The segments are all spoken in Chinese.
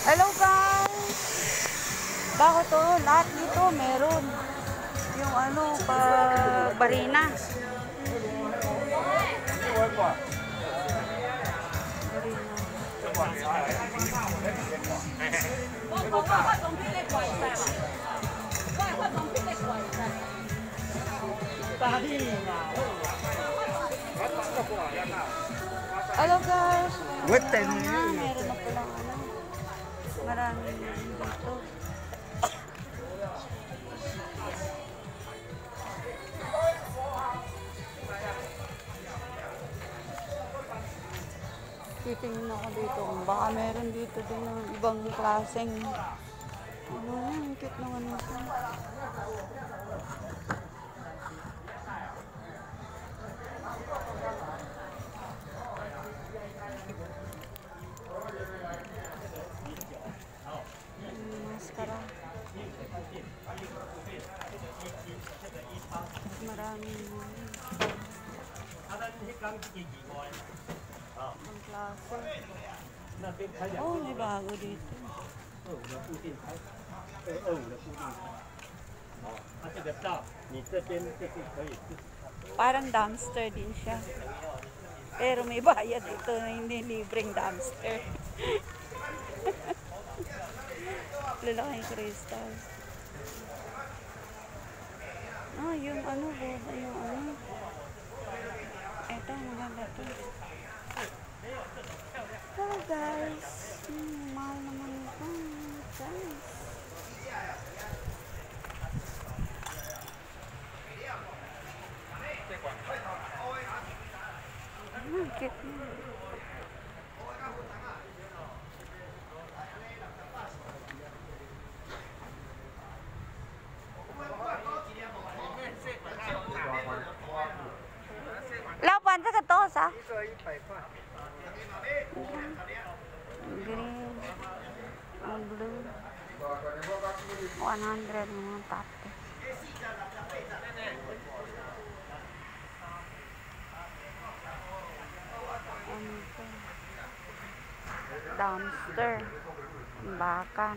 Hello guys! Bakit to? Lahat dito meron. Yung ano, pa barina. Hello guys! Ano na, meron na ano. Maraming dito. Titingin ako dito kung baka meron dito din ng ibang klaseng ano yan, cute naman ito. Ang klase. Oh, may bago dito. 二五的固定台，对，二五的固定台。好，它这个道，你这边就是可以自己 Parang dumpster din siya. Pero may bayad ito na hindi libreng dumpster. Lalaking crystal. Ah, yung ano, boba yung ano. Ito, maganda to. Hello guys. Hmm, mahal naman ito. Guys. Hmm, cute na. green blue 100 mantap dumpster bahkan.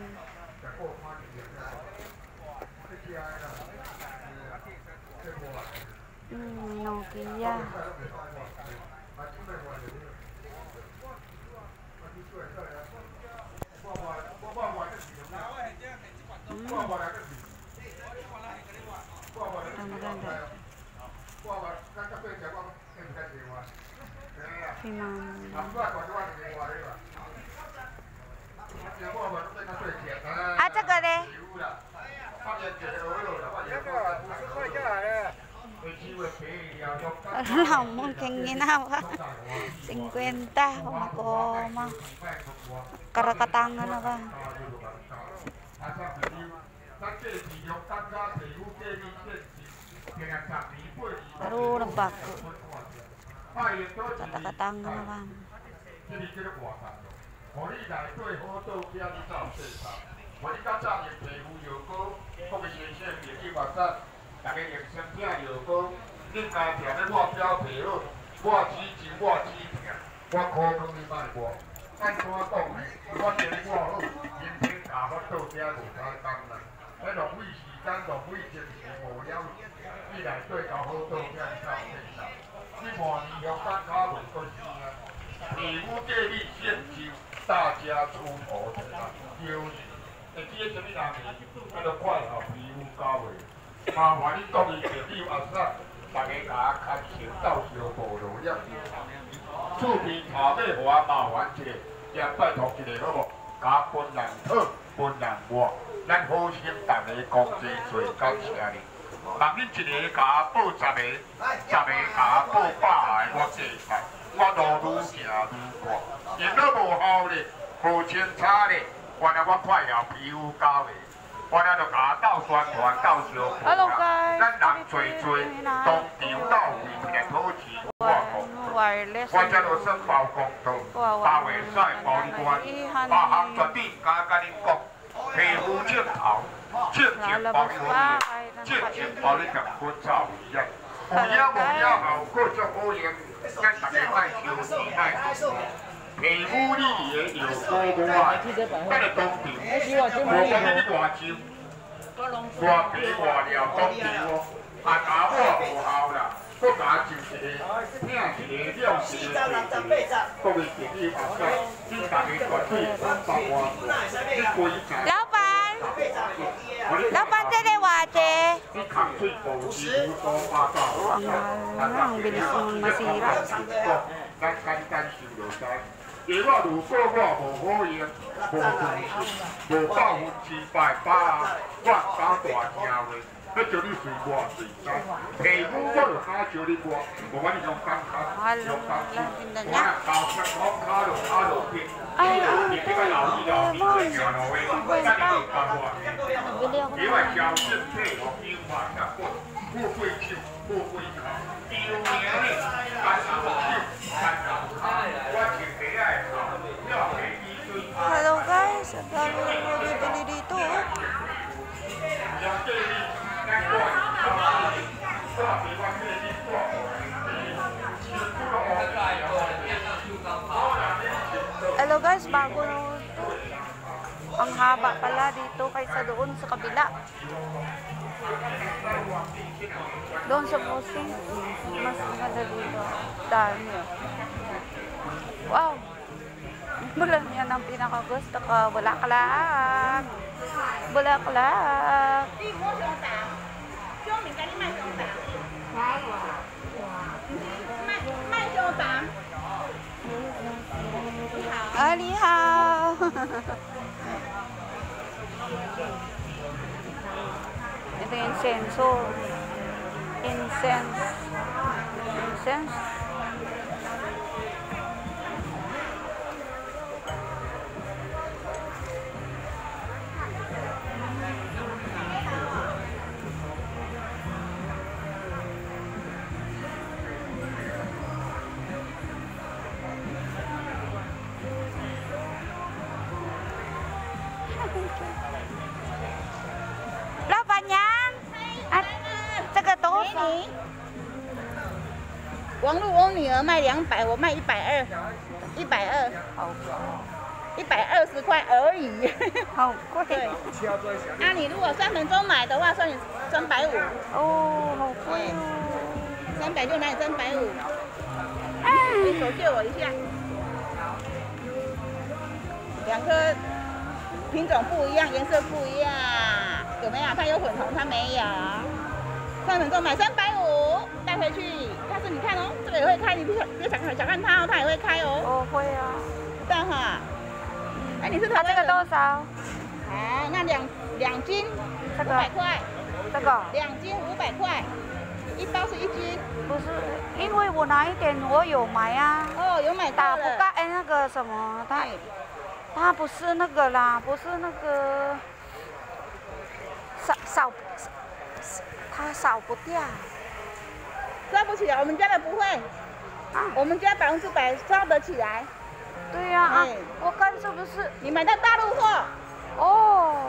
Hmm, Nokia. Si Mama. At saka de. 这个五十块下来了。 Alam mo, kang ginawa. 50. Kumakoma. Karakatangan na ba? Pero nagbago. Katakatangan na ba? 这里这个活动，互你来对好倒去啊，你才有市场。我你较早用皮肤药膏，国民先生面去外省，大家用生病药膏，恁家听咧我表皮好，我指前我指痛，我可讲你卖我。按怎讲呢？我听我好，今天教我倒遮无太当啦。迄浪费时间，浪费精神无了。你来对搞好倒遮，你才有市场。你半年后等卡袂过时啊。皮肤界面献就大家出头的啦，就是，会记得什么人？那个快哦，皮肤高的，麻烦你讲伊着你阿嫂，大家甲较先到小无路了。厝边头尾互我麻烦一下，也拜托一下好无？甲分人好，分人活，咱好心逐个共济最，感谢你。望恁一个甲报十个，十个甲报百个，我谢谢。我路愈行愈宽，用了无效咧，无清差咧，原来我快要皮肤高咧，我了就甲斗宣传斗相互 Hello 啦。guys! 咱人做做，当场到位平土市，我讲。Wireless. 我这就算包公道，包袂使包你关，包项绝对敢甲恁讲，皮肤镜头，镜镜包你好镜镜包你同薰草一样，有影无影效，各种好用，咱大家卖收钱卖。皮肤你伫个药膏外，咱个冬天，无讲你外周，外皮外料冬天哦，啊打我无效啦，搁加就一个，领一个了一个，各位弟弟阿叔，请大家团队三百万，你规家。老板，这个偌济？你扛水布是多八道，ang bilis mong masira. 咱简单收就知。药我如果我无好用，无分无百分之百把我打大听话，那叫你随我随知。皮肤我就卡叫你我，无管你用钢卡、用钢筋，我若搞出好卡就卡就变。你这个老一老，你最行路的，咱就靠我。Hello guys, baru baru beli beli itu。Hello guys，baru. Ang haba pala dito kaysa doon sa kabila. Doon sa busing, mas maganda dito. Dami. Wow! Bulan yan ang pinakagusto ko. Bulaklak! Bulaklak! Ah, 你好。incense. So, incense. Incense. 卖两百，我卖一百二，一百二，一百二十块而已。好贵。对，那、你如果三分钟买的话，算你三百五，哦，好贵哦。三百就拿你三百五。你手借我一下，两颗品种不一样，颜色不一样，有没有？它有混红，它没有。三分钟买三百五，带回去。你看哦，这个也会开，你不想别小看小看它哦，它也会开哦。哦，会啊。大哈。哎，你是台它这个多少？好，那两两斤这个五百块，这个两斤五百块，一包是一斤。不是，因为我哪一点我有买啊。哦，有买打不到了。盖哎，那个什么，它它不是那个啦，不是那个扫扫，它扫不掉刷不起来，我们家的不会，啊。我们家百分之百抓得起来。对呀啊哎，我看是不是？你买到大陆货，哦，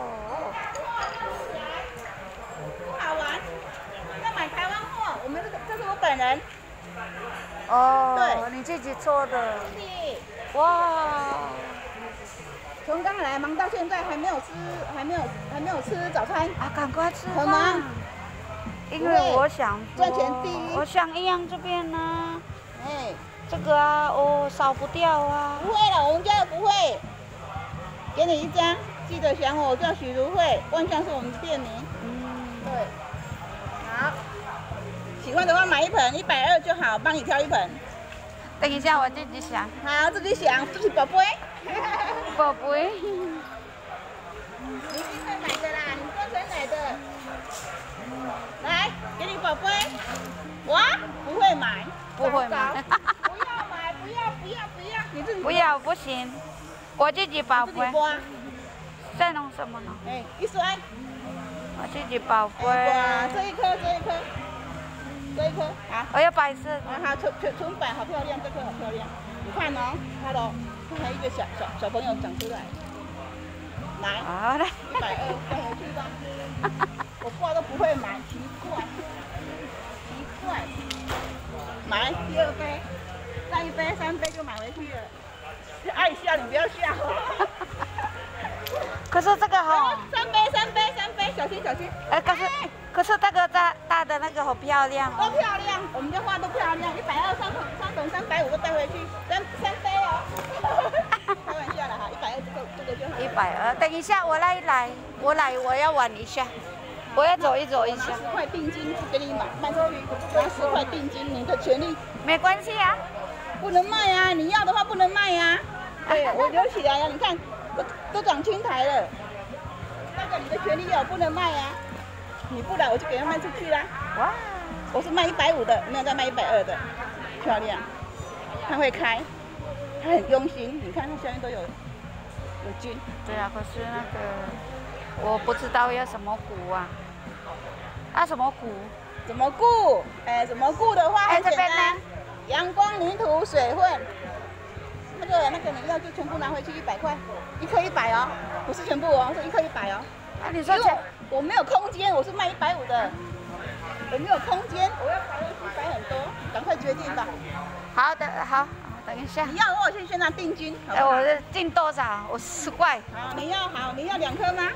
不好玩。要买台湾货，我们这个这是我本人。哦，对你自己做的，是哇，从刚来忙到现在还没有吃，还没有还没有吃早餐。啊，赶快吃很吧忙。因为我想说赚钱第一我想一样这边呢、哎，这个啊，哦，扫不掉啊。不会了，我们家的不会。给你一张，记得想我，我叫许如慧，万象是我们的店名。嗯，对，好，喜欢的话买一盆，一百二就好，帮你挑一盆。等一下我自己想，好，自己想，自己宝贝。宝贝。我自己宝贝。自己刮。再弄什么呢？哎，一摔，我自己宝贝。哎，哇，这一颗，这一颗，这一颗，啊。我要摆一次。啊，哈，纯纯纯白，好漂亮，这颗好漂亮。你看哦，它的，它还有一个小小小朋友长出来。来，好嘞。一百二，带回去吧。我挂都不会买，奇怪，奇怪。买第二杯，再一杯、三杯就买回去了。爱笑你不要笑。可是这个哈，三杯三杯三杯，小心小心。哎，可是可是那个大大的那个好漂亮都哦。漂亮，我们的花都漂亮，一百二、三桶、三桶、三百五都带回去，三三杯哦。开玩笑了哈，一百二这个这个就好。一百二，等一下我来来，我来我要玩一下，我要走一走一下拿十，块定金给你买卖出去，拿十块定金，你的权利没关系啊。不能卖啊！你要的话不能卖呀、对，我留起来了、你看都都长青苔了，那个你的权利有，不能卖呀、你不来我就给他卖出去啦。哇，我是卖一百五的，没有再卖一百二的，漂亮，它会开，它很用心，你看它下面都有有菌，对啊，可是那个我不知道要什么菇啊，啊什么菇？怎么顾？哎，怎么顾的话哎很简单，阳光、泥土、水分，那个那个你要就全部拿回去一百块，一颗一百哦，不是全部哦，是一颗一百哦。啊你说我我没有空间，我是卖一百五的，我没有空间，我要摆一摆很多，赶快决定吧。好的好，等一下你，要我先现在定金，哎？我是定多少？我十块好，你要好，你要两颗吗？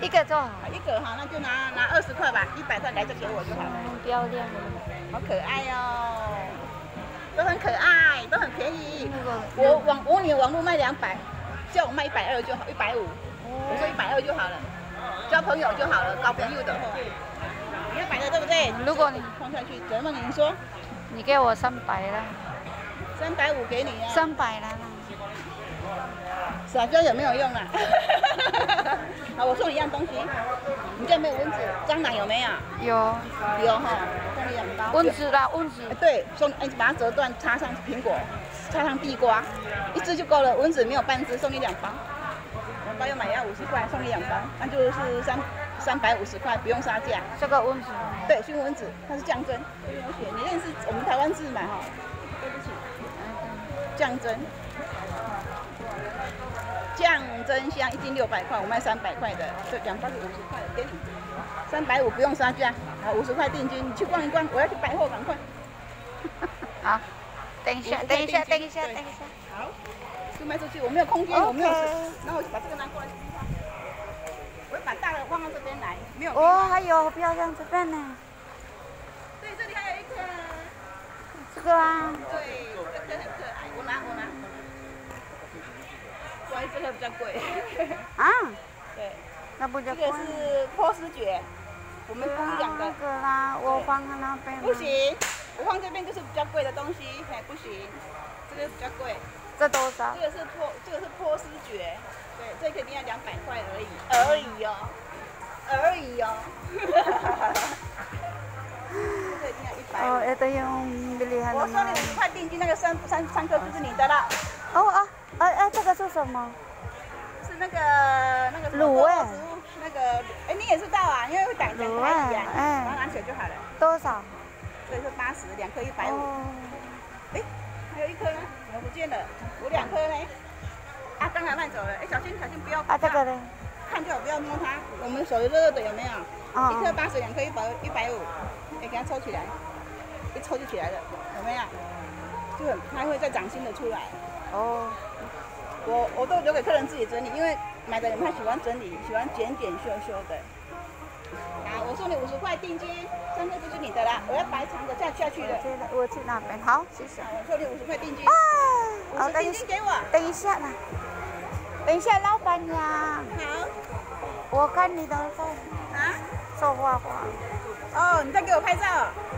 一个就好。一个好，那就拿拿二十块吧，一百块来就给我就好了。很漂亮，好可爱哦，都很可爱，都很便宜。我网我女网络卖两百，叫我卖一百二就好，一百五。我说一百二就好了，交朋友就好了，交朋友的话。你要买的对不对？如果你放下去，怎么你说？你给我三百了，三百五给你啊。三百了啦。撒娇有没有用啊？好，我送你一样东西。你这没有蚊子？蟑螂有没有？有有哈，蚊子啦，蚊子哎，对，送哎，把它折断，插上苹果，插上地瓜，一只就够了。蚊子没有半只，送你两包。两包要买要五十块，送你两包，那就是三三百五十块，不用杀价。这个蚊子，对，熏蚊子，它是降针，这边有写，你认识我们台湾字嘛哈？对不起，降针。降真香一斤六百块，我卖三百块的，这两包是五十块的，给你三百五不用杀价，好五十块定金，你去逛一逛，我要去百货，赶快。好，等一下，等一下，等一下，等一下。好，就卖出去，我没有空间，我没有后我就把这个拿过来我会把大的放到这边来，没有。哦，还有好漂亮这边呢，对，这里还有一颗，这个啊，对，这个比较贵。啊？对。那不就？这个是波斯爵，我们供养的。那个啦，我放在那边。不行，我放这边就是比较贵的东西，还不行，这个比较贵。这多少？这个是波，这个是波斯爵，对，这肯定要两百块而已，而已哦，而已哦。哦，要得用，我收你五块定金，那个三三三颗就是你的了。哦啊。哎哎，这个是什么？是那个那个卤味。那个哎、你也是到啊，因为会挡着太阳，拿篮球就好了。多少？这是八十，两颗一百五。哎、还有一颗呢，怎么不见了？我两颗呢？啊，刚才卖走了。哎、小心小心，不要。碰它？看就好，不要摸它。我们手热热的，有没有？哦、一颗八十，两颗一百一百五。哎、给它抽起来，一抽就起来了，有没有？就很，它会再长新的出来。哦，我我都留给客人自己整理，因为买的人他喜欢整理，喜欢剪剪修修的。好，我送你五十块定金，三颗就是你的啦。我要白长的下下去的。我去那我去那边，好，谢谢。我送你五十块定金。啊，五哦，十定金给我。等一下啦，等一下，老板娘，好。我看你的在啊？说画画。哦，你在给我拍照。